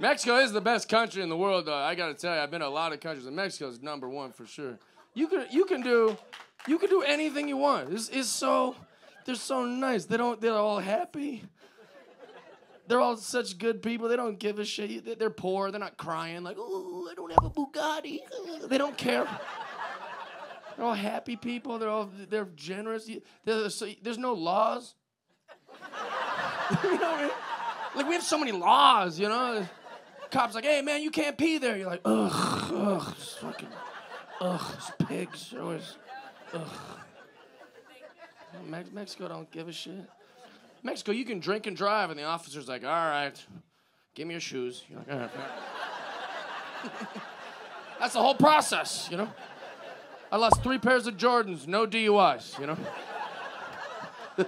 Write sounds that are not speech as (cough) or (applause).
Mexico is the best country in the world, though. I gotta tell you, I've been to a lot of countries, and Mexico's number one for sure. You can you can do you can do anything you want. It's, it's so they're so nice. They don't they're all happy. They're all such good people. They don't give a shit. They- They're poor. They're not crying like, "Oh, I don't have a Bugatti." They don't care. They're all happy people. They're all they're generous. There's, so- there's no laws. (laughs) you know what I mean? Like we have so many laws, you know. Cops like, hey man, you can't pee there. You're like, ugh, ugh, this fucking, ugh, these pigs always, ugh. Mex- Mexico don't give a shit. Mexico, you can drink and drive, and the officer's like, all right, give me your shoes. You're like, all right. (laughs) That's the whole process, you know. I lost three pairs of Jordans, no DUIs, you know. (laughs)